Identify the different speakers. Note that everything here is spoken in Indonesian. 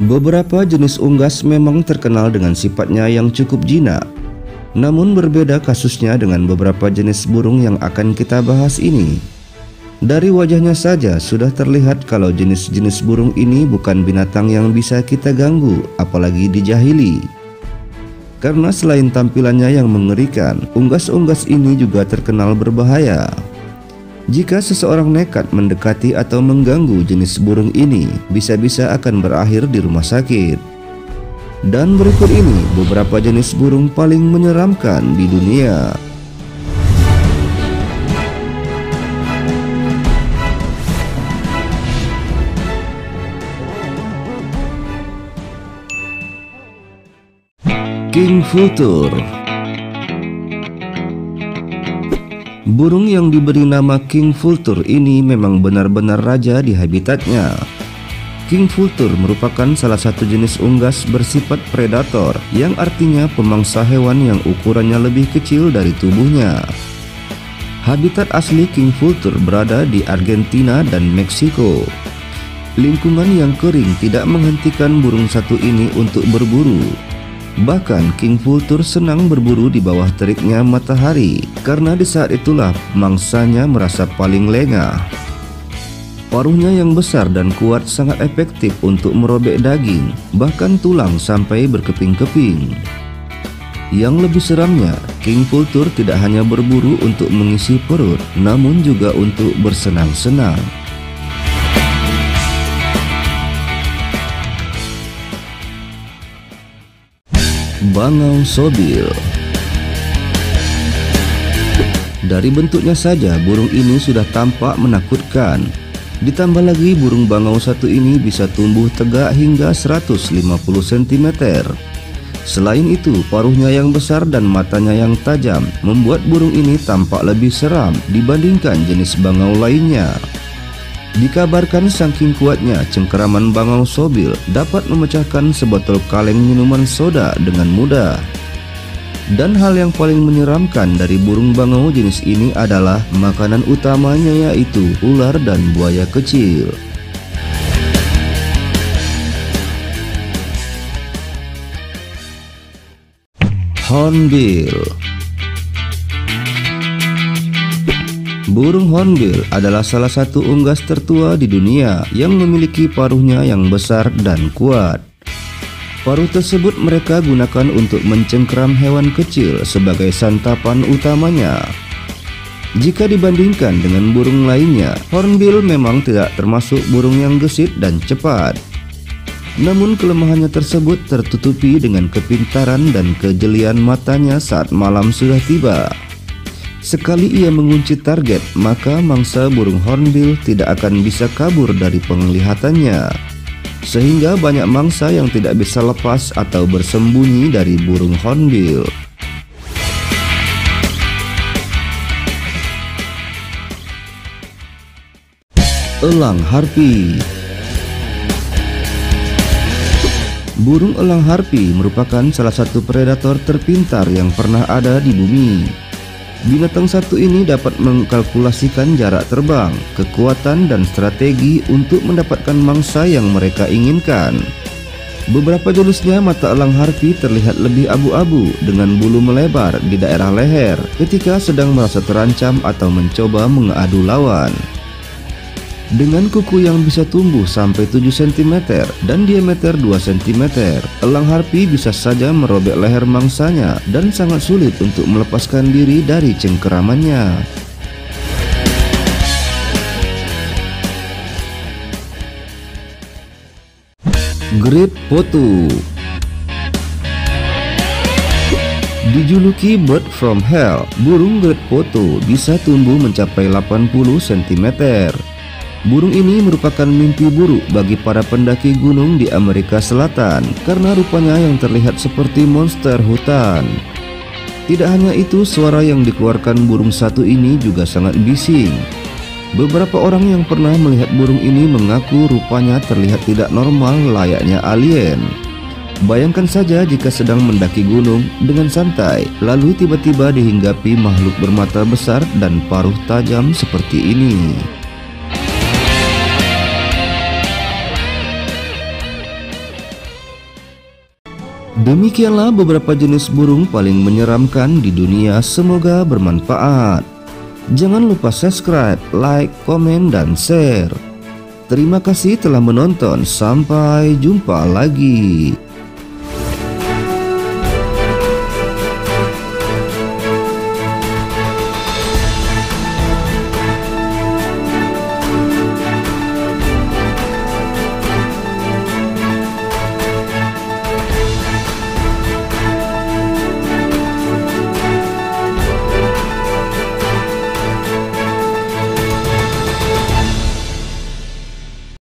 Speaker 1: Beberapa jenis unggas memang terkenal dengan sifatnya yang cukup jinak. Namun berbeda kasusnya dengan beberapa jenis burung yang akan kita bahas ini. Dari wajahnya saja sudah terlihat kalau jenis-jenis burung ini bukan binatang yang bisa kita ganggu, apalagi dijahili. Karena selain tampilannya yang mengerikan, unggas-unggas ini juga terkenal berbahaya. Jika seseorang nekat mendekati atau mengganggu jenis burung ini, bisa-bisa akan berakhir di rumah sakit. Dan berikut ini beberapa jenis burung paling menyeramkan di dunia. King Vulture Burung yang diberi nama King Vulture ini memang benar-benar raja di habitatnya. King Vulture merupakan salah satu jenis unggas bersifat predator yang artinya pemangsa hewan yang ukurannya lebih kecil dari tubuhnya. Habitat asli King Vulture berada di Argentina dan Meksiko. Lingkungan yang kering tidak menghentikan burung satu ini untuk berburu, Bahkan King Vulture senang berburu di bawah teriknya matahari karena di saat itulah mangsanya merasa paling lengah. Paruhnya yang besar dan kuat sangat efektif untuk merobek daging, bahkan tulang sampai berkeping-keping. Yang lebih seramnya, King Vulture tidak hanya berburu untuk mengisi perut, namun juga untuk bersenang-senang. Bangau Sobil. Dari bentuknya saja burung ini sudah tampak menakutkan. Ditambah lagi burung bangau satu ini bisa tumbuh tegak hingga 150 cm Selain itu paruhnya yang besar dan matanya yang tajam Membuat burung ini tampak lebih seram dibandingkan jenis bangau lainnya Dikabarkan saking kuatnya cengkeraman bangau sobil dapat memecahkan sebotol kaleng minuman soda dengan mudah. Dan hal yang paling menyeramkan dari burung bangau jenis ini adalah makanan utamanya yaitu ular dan buaya kecil. Hornbill Burung hornbill adalah salah satu unggas tertua di dunia yang memiliki paruhnya yang besar dan kuat. Paruh tersebut mereka gunakan untuk mencengkram hewan kecil sebagai santapan utamanya. Jika dibandingkan dengan burung lainnya, hornbill memang tidak termasuk burung yang gesit dan cepat. Namun kelemahannya tersebut tertutupi dengan kepintaran dan kejelian matanya saat malam sudah tiba. Sekali ia mengunci target, maka mangsa burung hornbill tidak akan bisa kabur dari penglihatannya. Sehingga banyak mangsa yang tidak bisa lepas atau bersembunyi dari burung hornbill. Elang Harpy Burung elang harpi merupakan salah satu predator terpintar yang pernah ada di bumi. Binatang satu ini dapat mengkalkulasikan jarak terbang, kekuatan dan strategi untuk mendapatkan mangsa yang mereka inginkan. Beberapa jelusnya mata elang harpi terlihat lebih abu-abu dengan bulu melebar di daerah leher ketika sedang merasa terancam atau mencoba mengadu lawan. Dengan kuku yang bisa tumbuh sampai 7 cm dan diameter 2 cm, elang harpi bisa saja merobek leher mangsanya dan sangat sulit untuk melepaskan diri dari cengkeramannya. Great Potu Dijuluki bird from hell, burung great potu bisa tumbuh mencapai 80 cm. Burung ini merupakan mimpi buruk bagi para pendaki gunung di Amerika Selatan karena rupanya yang terlihat seperti monster hutan. Tidak hanya itu, suara yang dikeluarkan burung satu ini juga sangat bising. Beberapa orang yang pernah melihat burung ini mengaku rupanya terlihat tidak normal layaknya alien. Bayangkan saja jika sedang mendaki gunung dengan santai, lalu tiba-tiba dihinggapi makhluk bermata besar dan paruh tajam seperti ini. Demikianlah beberapa jenis burung paling menyeramkan di dunia. Semoga bermanfaat. Jangan lupa subscribe, like, komen, dan share. Terima kasih telah menonton. Sampai jumpa lagi.